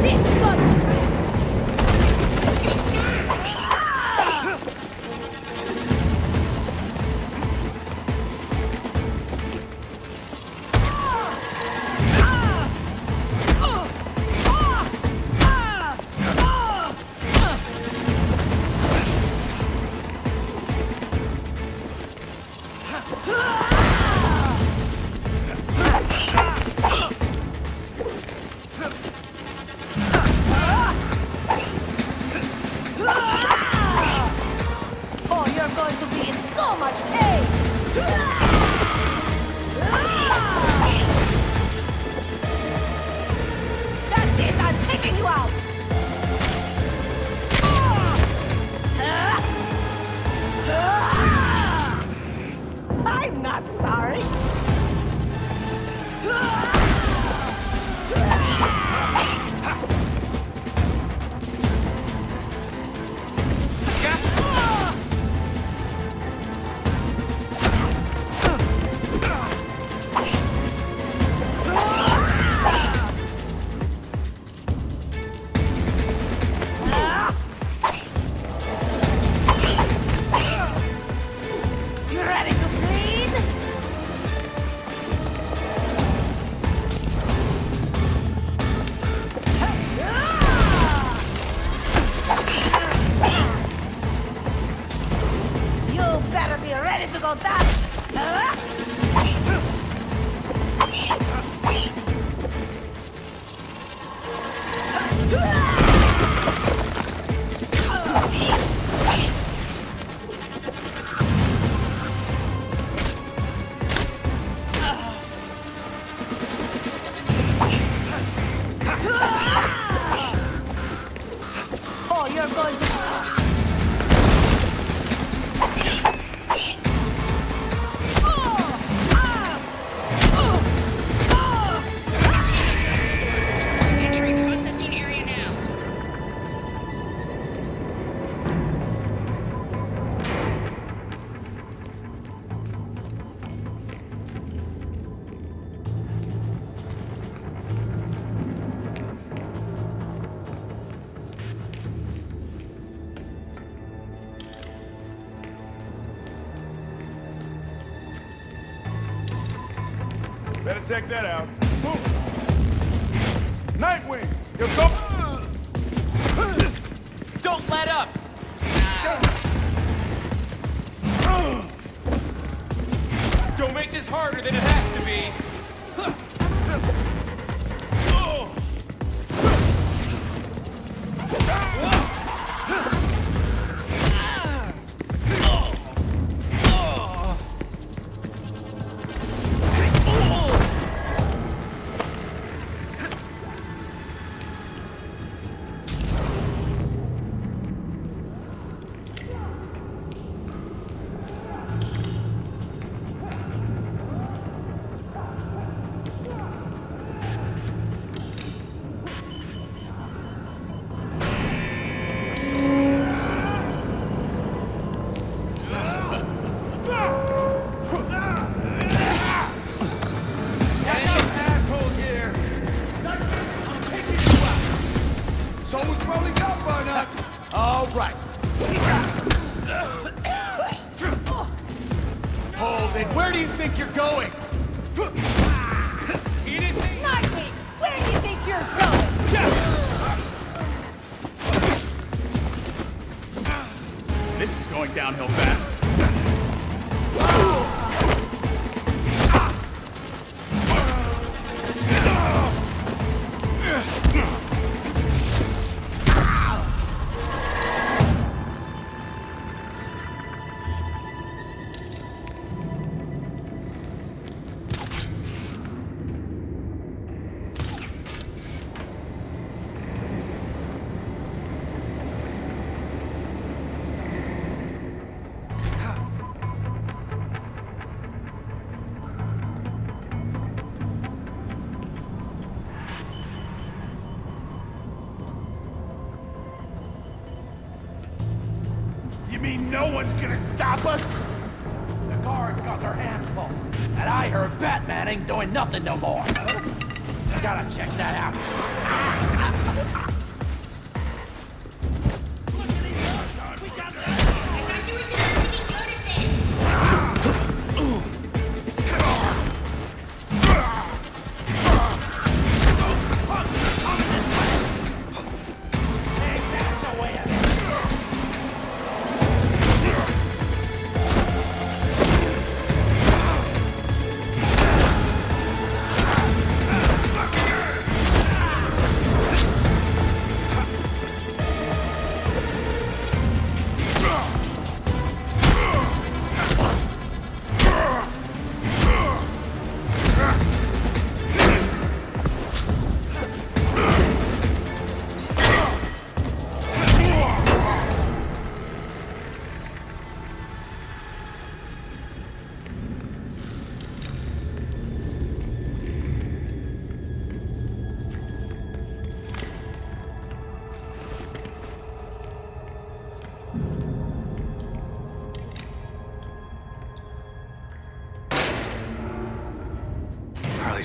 This is good! Not sorry! Better check that out. Boom. Nightwing, you come. Don't let up! Don't make this harder than it has to be. Hold it. Where do you think you're going? It is Nightwing, where do you think you're going? This is going downhill fast. You mean no one's gonna stop us? The guards got their hands full. And I heard Batman ain't doing nothing no more. I Gotta check that out.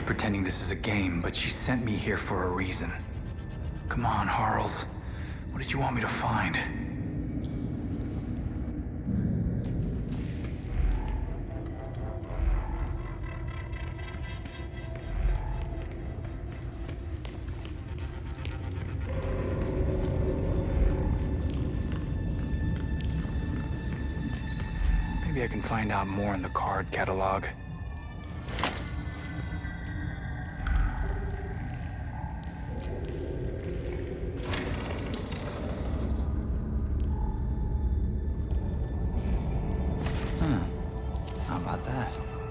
Pretending this is a game, but she sent me here for a reason. Come on, Harles. What did you want me to find? Maybe I can find out more in the card catalog. How about that?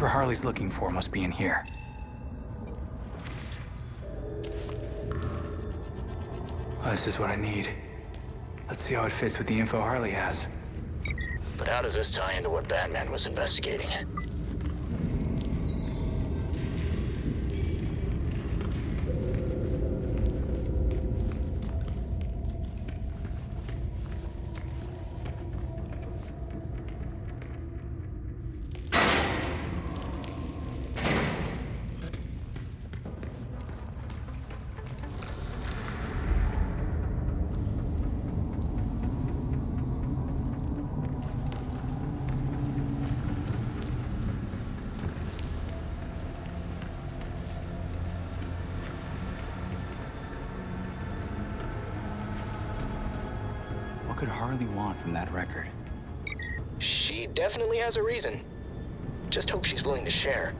Whatever Harley's looking for must be in here. Oh, this is what I need. Let's see how it fits with the info Harley has. But how does this tie into what Batman was investigating? Could Harley want from that record? She definitely has a reason. Just hope she's willing to share.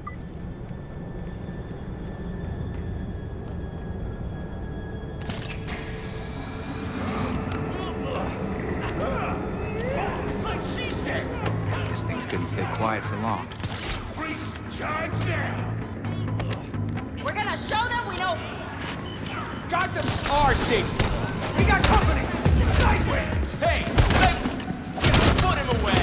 It's like she said. Guess things couldn't stay quiet for long. Freeze, charge now. We're gonna show them we know. Got them RC. We got company. Nightwing. Hey, put him away.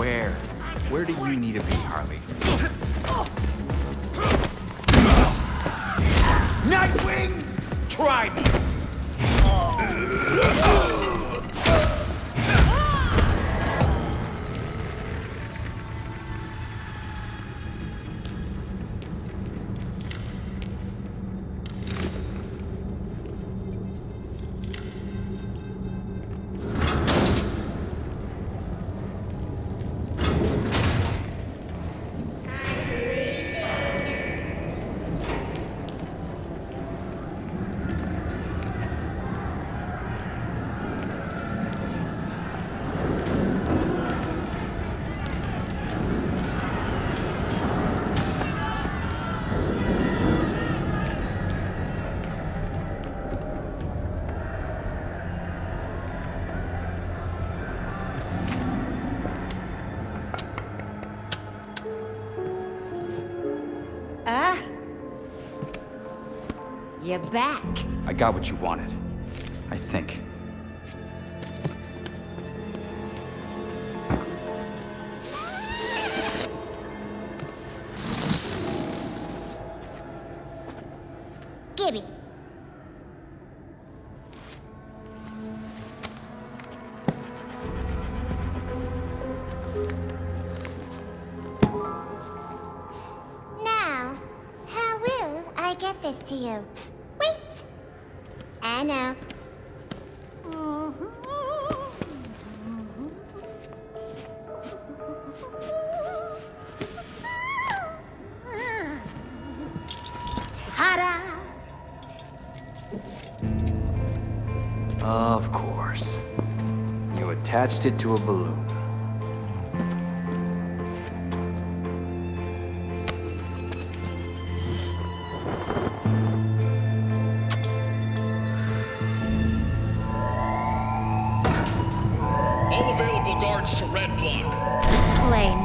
Where? Where do you need to be, Harley? Nightwing! Try me! You're back. I got what you wanted. I think. Gibby. Now, how will I get this to you? I know. Of course. You attached it to a balloon. To red block. Play